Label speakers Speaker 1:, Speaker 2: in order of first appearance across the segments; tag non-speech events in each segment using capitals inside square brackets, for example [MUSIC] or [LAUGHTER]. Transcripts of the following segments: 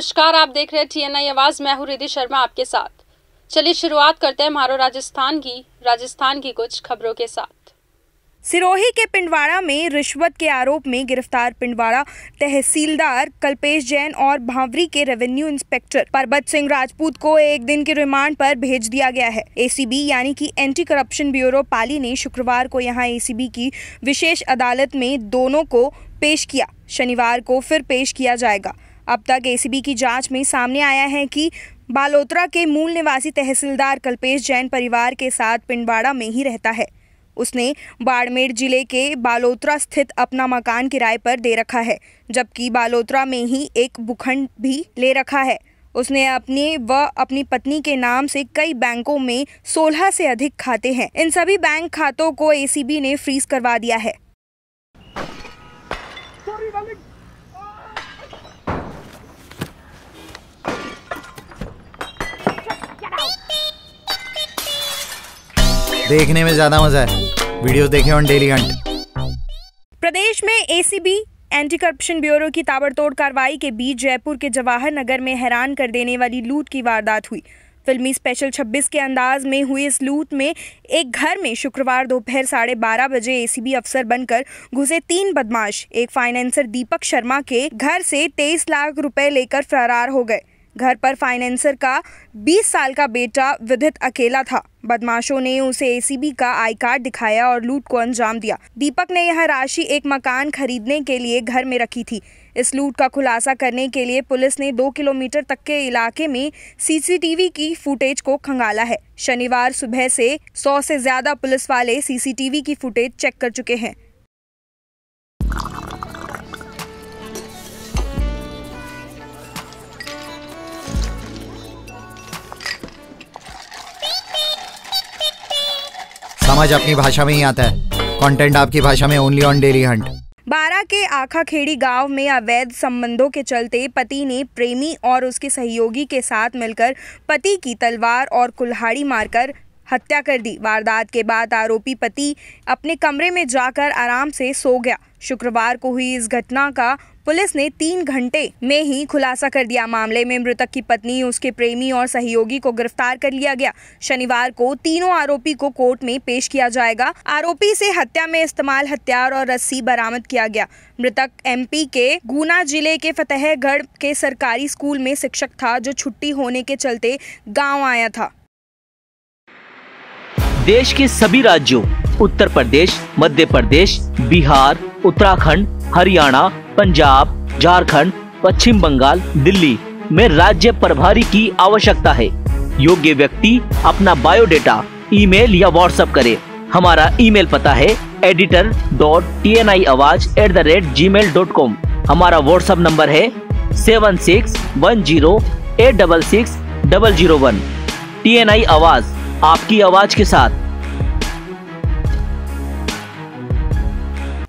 Speaker 1: नमस्कार, आप देख रहे हैं टीएनआई आवाज़, मैं हूँ रिधि शर्मा आपके साथ। चलिए शुरुआत करते हैं मारो राजस्थान की राजस्थान की कुछ खबरों के साथ।
Speaker 2: सिरोही के पिंडवाड़ा में रिश्वत के आरोप में गिरफ़्तार पिंडवाड़ा तहसीलदार कल्पेश जैन और भावरी के रेवेन्यू इंस्पेक्टर परबत सिंह राजपूत को एक दिन के रिमांड पर भेज दिया गया है। एसीबी यानी कि एंटी करप्शन ब्यूरो पाली ने शुक्रवार को यहाँ एसीबी की विशेष अदालत में दोनों को पेश किया। शनिवार को फिर पेश किया जाएगा। अब तक एसीबी की जाँच में सामने आया है कि बालोतरा के मूल निवासी तहसीलदार कल्पेश जैन परिवार के साथ पिंडवाड़ा में ही रहता है। उसने बाड़मेर ज़िले के बालोतरा स्थित अपना मकान किराए पर दे रखा है, जबकि बालोतरा में ही एक भूखंड भी ले रखा है। उसने अपने व अपनी पत्नी के नाम से कई बैंकों में 16 से अधिक खाते हैं। इन सभी बैंक खातों को एसीबी ने फ्रीज करवा दिया है।
Speaker 3: देखने में ज़्यादा मज़ा है। वीडियो देखें ऑन डेली हंट
Speaker 2: प्रदेश में एसीबी एंटी करप्शन ब्यूरो की ताबड़तोड़ कार्रवाई के बीच जयपुर के जवाहर नगर में हैरान कर देने वाली लूट की वारदात हुई। फिल्मी स्पेशल 26 के अंदाज में हुई इस लूट में एक घर में शुक्रवार दोपहर साढ़े बारह बजे एसीबी अफसर बनकर घुसे तीन बदमाश। एक फाइनेंसर दीपक शर्मा के घर से तेईस लाख रुपए लेकर फरार हो गए। घर पर फाइनेंसर का 20 साल का बेटा विदित अकेला था। बदमाशों ने उसे एसीबी का आई कार्ड दिखाया और लूट को अंजाम दिया। दीपक ने यह राशि एक मकान खरीदने के लिए घर में रखी थी। इस लूट का खुलासा करने के लिए पुलिस ने दो किलोमीटर तक के इलाके में सीसीटीवी की फुटेज को खंगाला है। शनिवार सुबह से सौ से ज़्यादा पुलिस वाले सीसीटीवी की फुटेज चेक कर चुके हैं।
Speaker 3: समझ अपनी भाषा में ही आता है। कंटेंट आपकी भाषा में ओनली ऑन डेली हंट
Speaker 2: बारा के आखाखेड़ी गाँव में अवैध संबंधों के चलते पति ने प्रेमी और उसके सहयोगी के साथ मिलकर पति की तलवार और कुल्हाड़ी मारकर हत्या कर दी। वारदात के बाद आरोपी पति अपने कमरे में जाकर आराम से सो गया। शुक्रवार को हुई इस घटना का पुलिस ने तीन घंटे में ही खुलासा कर दिया। मामले में मृतक की पत्नी, उसके प्रेमी और सहयोगी को गिरफ़्तार कर लिया गया। शनिवार को तीनों आरोपी को कोर्ट में पेश किया जाएगा। आरोपी से हत्या में इस्तेमाल, हथियार और रस्सी बरामद किया गया। मृतक एमपी के गुना ज़िले के फतेहगढ़ के सरकारी स्कूल में शिक्षक था जो छुट्टी होने के चलते गाँव आया था।
Speaker 4: देश के सभी राज्यों, उत्तर प्रदेश, मध्य प्रदेश, बिहार, उत्तराखंड, हरियाणा, पंजाब, झारखंड, पश्चिम बंगाल, दिल्ली में राज्य प्रभारी की आवश्यकता है। योग्य व्यक्ति अपना बायोडेटा, ईमेल या व्हाट्सएप करे। हमारा ईमेल पता है editor dot T N I Awaaz at the rate Gmail dot com हमारा व्हाट्सएप नंबर है seven six one zero eight double six double zero one T N I Awaaz आपकी आवाज़ के साथ।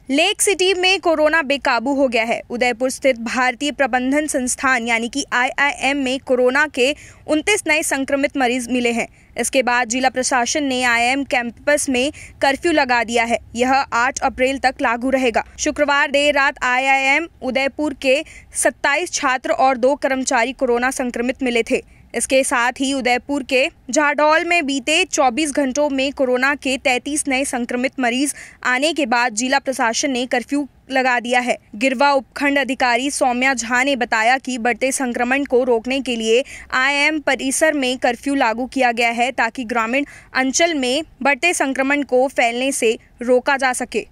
Speaker 2: लेक सिटी में corona बेकाबू हो गया है। उदयपुर स्थित भारतीय प्रबंधन संस्थान, यानी कि आईआईएम में कोरोना के 29 नए संक्रमित मरीज़ मिले हैं। इसके बाद जिला प्रशासन ने आईआईएम कैंपस में कर्फ्यू लगा दिया है। यह 8 अप्रैल तक लागू रहेगा। शुक्रवार देर रात आईआईएम उदयपुर के 27 छात्र और दो कर्मचारी कोरोना संक्रमित मिले थे। इसके साथ ही उदयपुर के झाडौल में बीते 24 घंटों में कोरोना के 33 नए संक्रमित मरीज़ आने के बाद जिला प्रशासन ने कर्फ्यू लगा दिया है। गिरवा उपखंड अधिकारी सौम्या झा ने बताया कि बढ़ते संक्रमण को रोकने के लिए आईएम परिसर में कर्फ्यू लागू किया गया है ताकि ग्रामीण अंचल में बढ़ते संक्रमण को फैलने से रोका जा सके।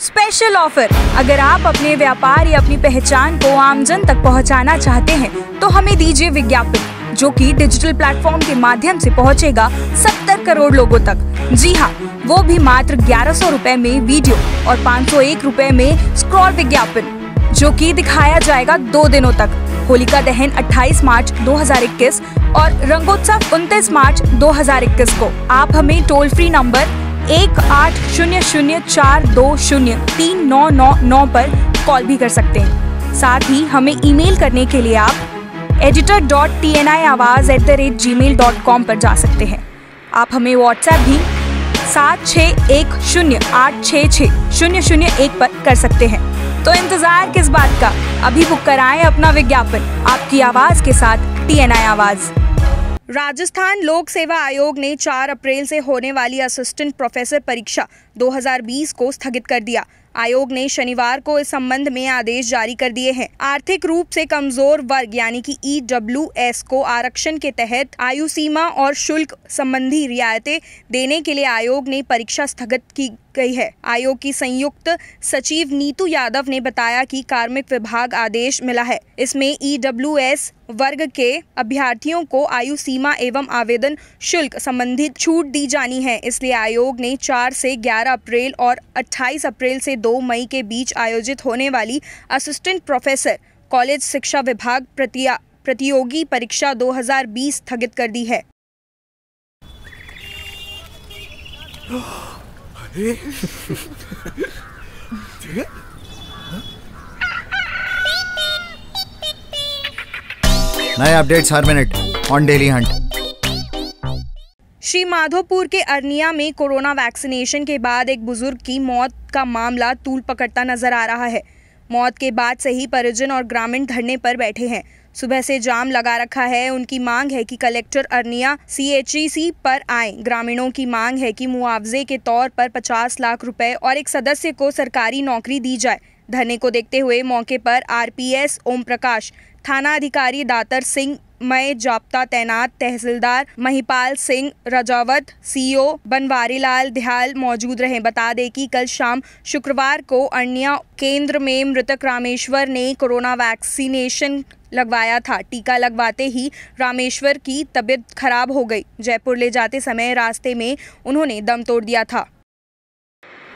Speaker 2: स्पेशल ऑफ़र अगर आप अपने व्यापार या अपनी पहचान को आमजन तक पहुंचाना चाहते हैं तो हमें दीजिए विज्ञापन, जो कि डिजिटल प्लेटफॉर्म के माध्यम से पहुंचेगा 70 करोड़ लोगों तक। जी हाँ वो भी मात्र ग्यारह सौ में वीडियो और पाँच सौ एक रूपए में स्क्रॉल विज्ञापन, जो कि दिखाया जाएगा दो दिनों तक। होलिका दहन 28 मार्च 2021 और रंगोत्सव 29 मार्च 2021 को। आप हमें टोल फ्री नंबर एक आठ शून्य शून्य चार दो शून्य तीन नौ नौ नौ पर कॉल भी कर सकते हैं। साथ ही हमें ईमेल करने के लिए आप editor dot T N I Awaaz at the rate Gmail dot com पर जा सकते हैं। आप हमें व्हाट्सएप भी सात छः एक शून्य आठ छः छः शून्य शून्य एक पर कर सकते हैं। तो इंतज़ार किस बात का? अभी बुक कराएँ अपना विज्ञापन। आपकी आवाज़ के साथ टी एन आई आवाज़। राजस्थान लोक सेवा आयोग ने 4 अप्रैल से होने वाली असिस्टेंट प्रोफेसर परीक्षा 2020 को स्थगित कर दिया। आयोग ने शनिवार को इस संबंध में आदेश जारी कर दिए हैं। आर्थिक रूप से कमज़ोर वर्ग यानी कि ई डब्ल्यू एस को आरक्षण के तहत आयु सीमा और शुल्क संबंधी रियायतें देने के लिए आयोग ने परीक्षा स्थगित की गई है। आयोग की संयुक्त सचिव नीतू यादव ने बताया कि कार्मिक विभाग आदेश मिला है। इसमें ईडब्ल्यूएस वर्ग के अभ्यर्थियों को आयु सीमा एवं आवेदन शुल्क संबंधित छूट दी जानी है। इसलिए आयोग ने 4 से 11 अप्रैल और 28 अप्रैल से 2 मई के बीच आयोजित होने वाली असिस्टेंट प्रोफेसर कॉलेज शिक्षा विभाग प्रतियोगी परीक्षा 2020 स्थगित कर दी है। [GASPS] [LAUGHS]
Speaker 3: नए updates her minute on Dailyhunt
Speaker 2: Shri Madhopur के अरनिया में कोरोना वैक्सीनेशन के बाद एक बुज़ुर्ग की मौत का मामला तूल पकड़ता नज़र आ रहा है। मौत के बाद से ही परिजन और ग्रामीण धरने पर बैठे हैं। सुबह से जाम लगा रखा है। उनकी मांग है कि कलेक्टर अरनिया सीएचईसी पर आए। ग्रामीणों की मांग है कि मुआवजे के तौर पर 50 लाख रुपए और एक सदस्य को सरकारी नौकरी दी जाए। धरने को देखते हुए मौके पर आरपीएस ओम प्रकाश थाना अधिकारी दातर सिंह, मय जाप्ता तैनात तहसीलदार महिपाल सिंह रजावत सीओ बनवारी लाल दयाल मौजूद रहे। बता दें कि कल शाम शुक्रवार को अन्य केंद्र में मृतक रामेश्वर ने कोरोना वैक्सीनेशन लगवाया था। टीका लगवाते ही रामेश्वर की तबीयत खराब हो गई। जयपुर ले जाते समय रास्ते में उन्होंने दम तोड़ दिया था।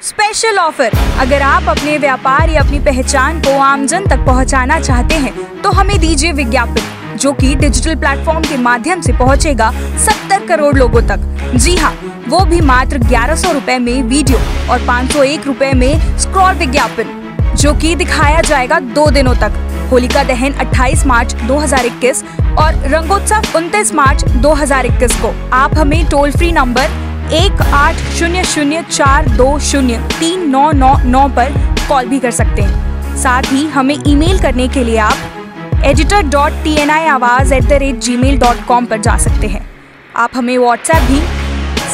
Speaker 2: स्पेशल ऑफ़र अगर आप अपने व्यापार या अपनी पहचान को आमजन तक पहुंचाना चाहते हैं तो हमें दीजिए विज्ञापन, जो कि डिजिटल प्लेटफॉर्म के माध्यम से पहुंचेगा 70 करोड़ लोगों तक। जी हाँ वो भी मात्र ग्यारह सौ में वीडियो और पाँच सौ एक में स्क्रॉल विज्ञापन, जो कि दिखाया जाएगा दो दिनों तक। होलिका दहन 28 मार्च 2021 और रंगोत्सव 29 मार्च 2021 को। आप हमें टोल फ्री नंबर एक आठ शून्य शून्य चार दो शून्य तीन नौ नौ नौ पर कॉल भी कर सकते हैं। साथ ही हमें ईमेल करने के लिए आप editor dot T N I Awaaz at the rate Gmail dot com पर जा सकते हैं। आप हमें व्हाट्सएप भी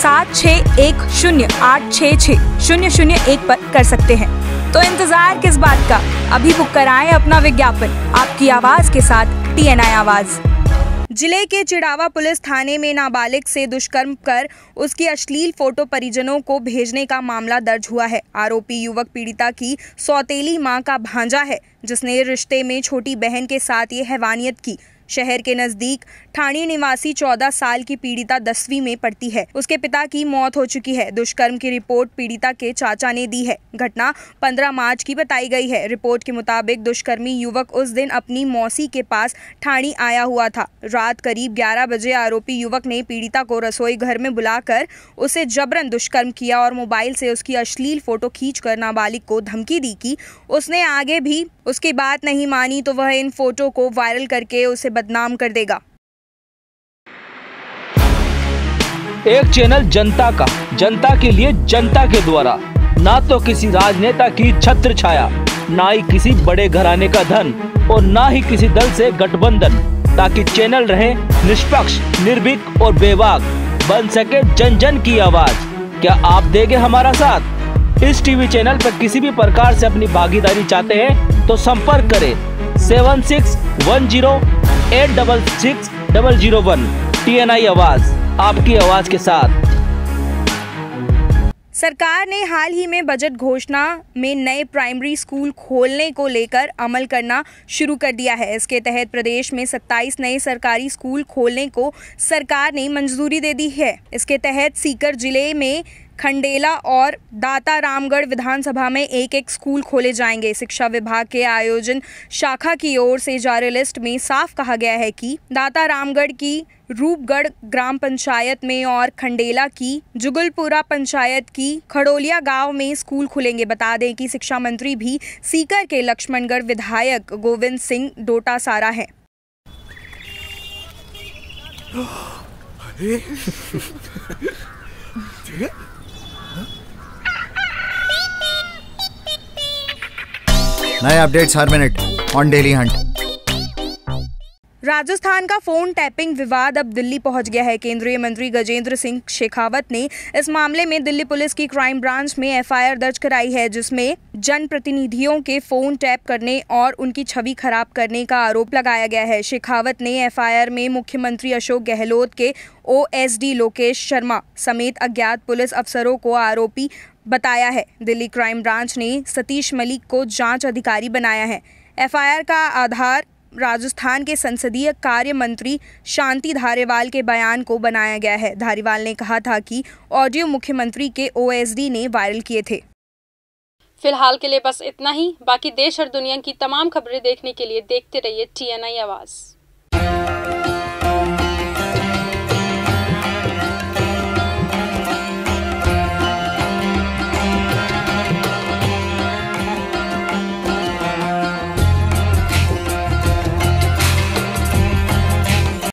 Speaker 2: सात छः एक शून्य आठ छः छः शून्य शून्य एक पर कर सकते हैं। तो इंतज़ार किस बात का? अभी बुक कराएँ अपना विज्ञापन। आपकी आवाज़ के साथ टी एन आई आवाज़। ज़िले के चिड़ावा पुलिस थाने में नाबालिग से दुष्कर्म कर उसकी अश्लील फ़ोटो परिजनों को भेजने का मामला दर्ज हुआ है। आरोपी युवक पीड़िता की सौतेली माँ का भांजा है, जिसने रिश्ते में छोटी बहन के साथ ये हैवानियत की। शहर के नज़दीक ठाणी निवासी चौदह साल की पीड़िता दसवीं में पढ़ती है। उसके पिता की मौत हो चुकी है। दुष्कर्म की रिपोर्ट पीड़िता के चाचा ने दी है। घटना 15 मार्च की बताई गई है। रिपोर्ट के मुताबिक दुष्कर्मी युवक उस दिन अपनी मौसी के पास ठाणी आया हुआ था। रात करीब 11 बजे आरोपी युवक ने पीड़िता को रसोई घर में बुलाकर उसे जबरन दुष्कर्म किया और मोबाइल से उसकी अश्लील फ़ोटो खींचकर नाबालिग को धमकी दी कि उसने आगे भी उसकी बात नहीं मानी तो वह इन फ़ोटो को वायरल करके उसे बदनाम कर देगा।
Speaker 4: एक चैनल जनता का, जनता के लिए जनता के द्वारा। ना तो किसी राजनेता की छत्र छाया, ना ही किसी बड़े घराने का धन, और ना ही किसी दल से गठबंधन, ताकि चैनल रहे निष्पक्ष, निर्भीक और बेबाक बन सके जन जन की आवाज़। क्या आप देंगे हमारा साथ? इस टीवी चैनल पर किसी भी प्रकार से अपनी भागीदारी चाहते हैं तो संपर्क करें। Seven six one zero eight double six double zero one T N I Awaaz, आपकी आवाज़ के साथ।
Speaker 2: सरकार ने हाल ही में बजट घोषणा में नए प्राइमरी स्कूल खोलने को लेकर अमल करना शुरू कर दिया है। इसके तहत प्रदेश में 27 नए सरकारी स्कूल खोलने को सरकार ने मंजूरी दे दी है। इसके तहत सीकर ज़िले में खंडेला और दाता रामगढ़ विधानसभा में एक एक स्कूल खोले जाएँगे। शिक्षा विभाग के आयोजन शाखा की ओर से जारी लिस्ट में साफ़ कहा गया है कि दाता रामगढ़ की रूपगढ़ ग्राम पंचायत में और खंडेला की जुगलपुरा पंचायत की खड़ोलिया गाँव में स्कूल खुलेंगे। बता दें कि शिक्षा मंत्री भी सीकर के लक्ष्मणगढ़ विधायक गोविंद सिंह डोटासारा हैं। [LAUGHS]
Speaker 3: नए अपडेट्स हर minute on daily Hunt
Speaker 2: Rajasthan का फ़ोन टैपिंग विवाद अब दिल्ली पहुँच गया है। केंद्रीय मंत्री गजेंद्र सिंह शेखावत ने इस मामले में दिल्ली पुलिस की क्राइम ब्रांच में एफआईआर दर्ज कराई है, जिसमें जनप्रतिनिधियों के फ़ोन टैप करने और उनकी छवि खराब करने का आरोप लगाया गया है। शेखावत ने एफआईआर में मुख्यमंत्री अशोक गहलोत के ओएसडी लोकेश शर्मा समेत अज्ञात पुलिस अफसरों को आरोपी बताया है। दिल्ली क्राइम ब्रांच ने सतीश मलिक को जाँच अधिकारी बनाया है। एफआईआर का आधार राजस्थान के संसदीय कार्य मंत्री शांति धारीवाल के बयान को बनाया गया है। धारीवाल ने कहा था कि ऑडियो मुख्यमंत्री के ओएसडी ने वायरल किए थे।
Speaker 1: फ़िलहाल के लिए बस इतना ही। बाकी देश और दुनिया की तमाम खबरें देखने के लिए देखते रहिए टीएनआई आवाज़।